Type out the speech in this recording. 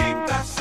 Keep that